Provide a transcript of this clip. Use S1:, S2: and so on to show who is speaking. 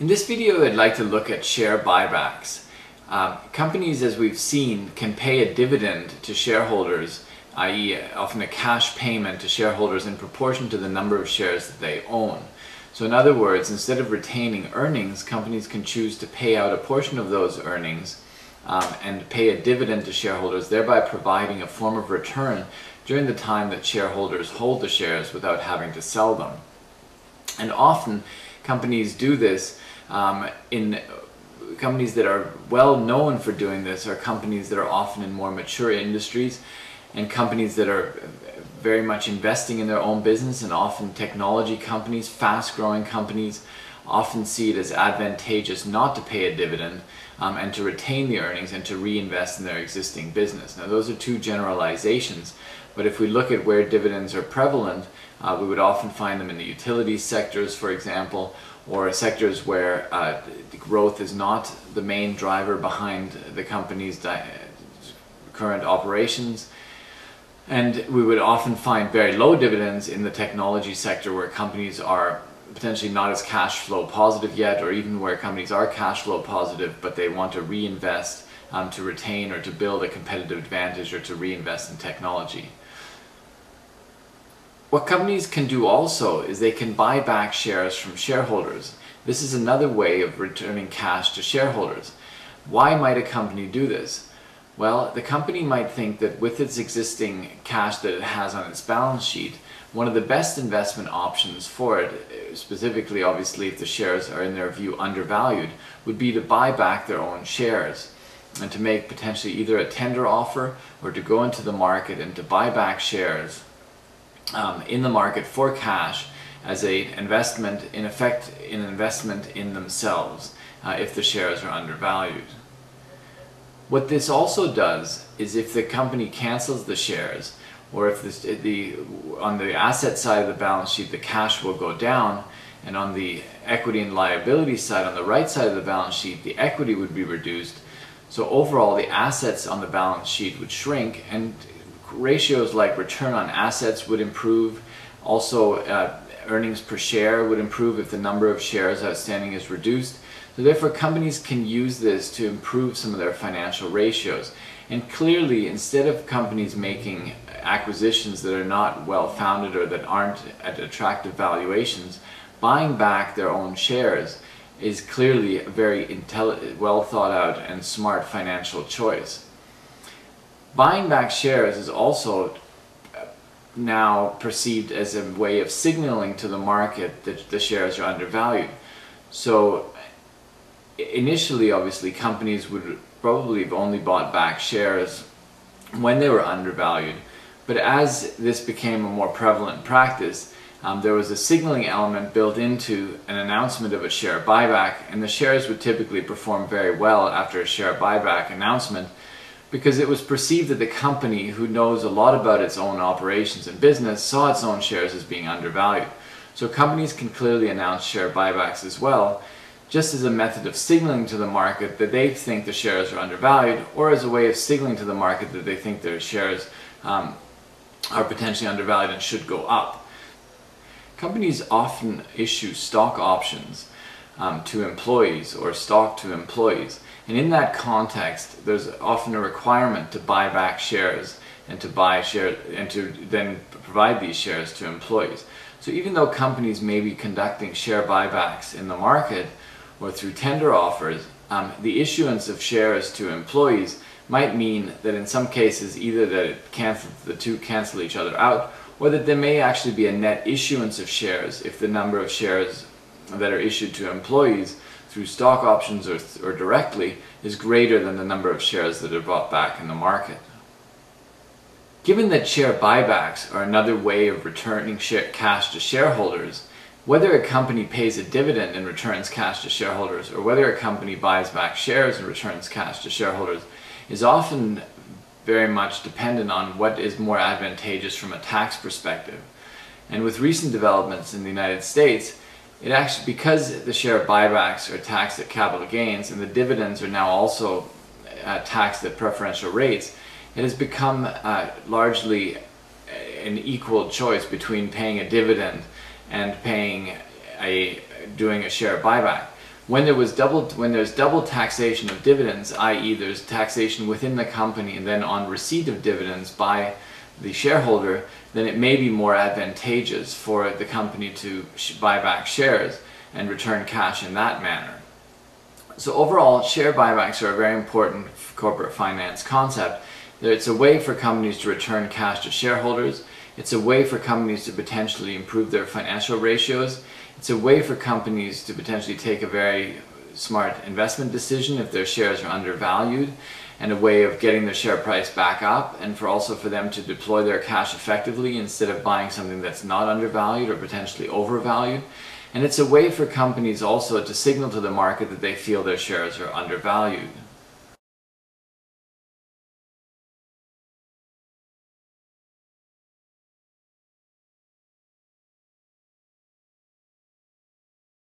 S1: In this video, I'd like to look at share buybacks. Um, companies, as we've seen, can pay a dividend to shareholders, i.e. often a cash payment to shareholders in proportion to the number of shares that they own. So in other words, instead of retaining earnings, companies can choose to pay out a portion of those earnings um, and pay a dividend to shareholders, thereby providing a form of return during the time that shareholders hold the shares without having to sell them. And often companies do this um, in companies that are well known for doing this are companies that are often in more mature industries and companies that are very much investing in their own business and often technology companies, fast growing companies often see it as advantageous not to pay a dividend um, and to retain the earnings and to reinvest in their existing business. Now those are two generalizations, but if we look at where dividends are prevalent, uh, we would often find them in the utilities sectors, for example, or sectors where uh, growth is not the main driver behind the company's current operations. And we would often find very low dividends in the technology sector where companies are potentially not as cash flow positive yet, or even where companies are cash flow positive, but they want to reinvest um, to retain or to build a competitive advantage or to reinvest in technology. What companies can do also is they can buy back shares from shareholders. This is another way of returning cash to shareholders. Why might a company do this? Well, the company might think that with its existing cash that it has on its balance sheet, one of the best investment options for it, specifically obviously if the shares are in their view undervalued, would be to buy back their own shares and to make potentially either a tender offer or to go into the market and to buy back shares um, in the market for cash as a investment, in effect, an investment in themselves uh, if the shares are undervalued. What this also does is if the company cancels the shares, or if this, the, on the asset side of the balance sheet the cash will go down, and on the equity and liability side, on the right side of the balance sheet, the equity would be reduced. So overall, the assets on the balance sheet would shrink, and ratios like return on assets would improve. Also, uh, earnings per share would improve if the number of shares outstanding is reduced. So therefore, companies can use this to improve some of their financial ratios. And clearly, instead of companies making acquisitions that are not well founded or that aren't at attractive valuations, buying back their own shares is clearly a very well thought out and smart financial choice. Buying back shares is also now perceived as a way of signaling to the market that the shares are undervalued. So initially, obviously, companies would probably have only bought back shares when they were undervalued. But as this became a more prevalent practice, um, there was a signaling element built into an announcement of a share buyback, and the shares would typically perform very well after a share buyback announcement because it was perceived that the company, who knows a lot about its own operations and business, saw its own shares as being undervalued. So companies can clearly announce share buybacks as well, just as a method of signaling to the market that they think the shares are undervalued, or as a way of signaling to the market that they think their shares um, are potentially undervalued and should go up. Companies often issue stock options um, to employees or stock to employees. And in that context, there's often a requirement to buy back shares and to buy shares and to then provide these shares to employees. So even though companies may be conducting share buybacks in the market or through tender offers, um, the issuance of shares to employees might mean that in some cases either that the two cancel each other out or that there may actually be a net issuance of shares if the number of shares that are issued to employees through stock options or, or directly is greater than the number of shares that are bought back in the market. Given that share buybacks are another way of returning cash to shareholders, whether a company pays a dividend and returns cash to shareholders or whether a company buys back shares and returns cash to shareholders is often very much dependent on what is more advantageous from a tax perspective. And with recent developments in the United States, it actually, because the share buybacks are taxed at capital gains and the dividends are now also uh, taxed at preferential rates, it has become uh, largely an equal choice between paying a dividend and paying a doing a share buyback. when there was double when there's double taxation of dividends, i.e., there's taxation within the company and then on receipt of dividends by the shareholder, then it may be more advantageous for the company to buy back shares and return cash in that manner. So overall, share buybacks are a very important corporate finance concept. It's a way for companies to return cash to shareholders. It's a way for companies to potentially improve their financial ratios. It's a way for companies to potentially take a very smart investment decision if their shares are undervalued and a way of getting their share price back up and for also for them to deploy their cash effectively instead of buying something that's not undervalued or potentially overvalued. And it's a way for companies also to signal to the market that they feel their shares are undervalued.